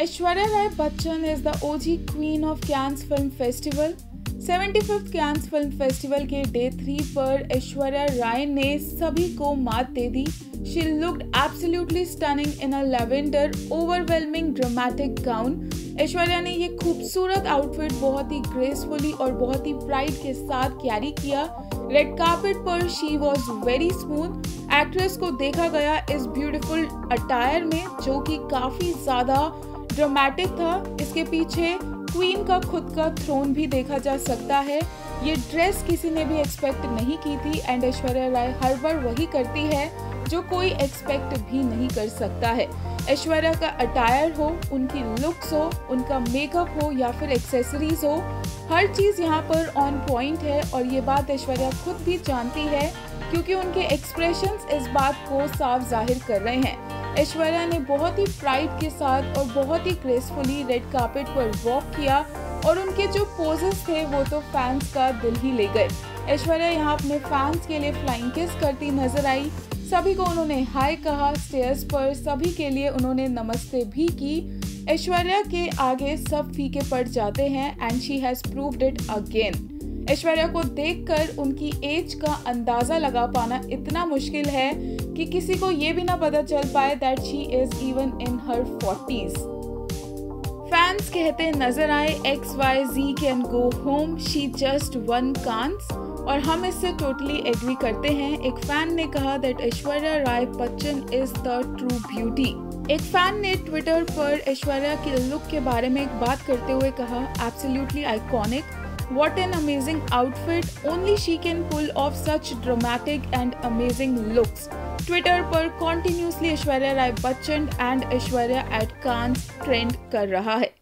Aishwarya Rai Bachchan is the OG queen of Cannes Film Festival. 75th Cannes film festival के day three पर ऐश्वर्या राय ने सभी को मात दे दी। She looked absolutely stunning in a lavender overwhelming dramatic gown Aishwarya ने ये खूबसूरत आउटफिट बहुत ही ग्रेसफुली और बहुत ही प्राइड के साथ कैरी किया। रेड कार्पेट पर she was very smooth actress को देखा गया इस ब्यूटीफुल अटायर में, जो कि काफ़ी ज़्यादा ड्रामेटिक था। इसके पीछे क्वीन का खुद का थ्रोन भी देखा जा सकता है। ये ड्रेस किसी ने भी एक्सपेक्ट नहीं की थी एंड ऐश्वर्या राय हर बार वही करती है जो कोई एक्सपेक्ट भी नहीं कर सकता है। ऐश्वर्या का अटायर हो, उनकी लुक्स हो, उनका मेकअप हो या फिर एक्सेसरीज हो, हर चीज़ यहाँ पर ऑन पॉइंट है और ये बात ऐश्वर्या खुद भी जानती है क्योंकि उनके एक्सप्रेशंस इस बात को साफ़ ज़ाहिर कर रहे हैं। ऐश्वर्या ने बहुत ही प्राइड के साथ और बहुत ही ग्रेसफुली रेड कार्पेट पर वॉक किया और उनके जो पोजेस थे, वो तो फैंस का दिल ही ले गए। ऐश्वर्या यहाँ अपने फैंस के लिए फ्लाइंग किस करती नज़र आई। सभी को उन्होंने हाय कहा स्टेयर्स पर सभी के लिए उन्होंने नमस्ते भी की। ऐश्वर्या के आगे सब फीके पड़ जाते हैं and she has proved it again Aishwarya को देखकर उनकी एज का अंदाज़ा लगा पाना इतना मुश्किल है कि किसी को ये भी ना पता चल पाए that she is even in her forties fans कहते नज़र आए X Y Z can go home she just won Cannes और हम इससे टोटली एग्री करते हैं। एक फ़ैन ने कहा that Aishwarya Rai Bachchan is the true beauty एक फ़ैन ने ट्विटर पर ऐश्वर्या के लुक के बारे में एक बात करते हुए कहा absolutely iconic What an amazing outfit! Only she can pull off such dramatic and amazing looks. Twitter पर continuously Aishwarya Rai Bachchan and Aishwarya at Cannes trend कर रहा है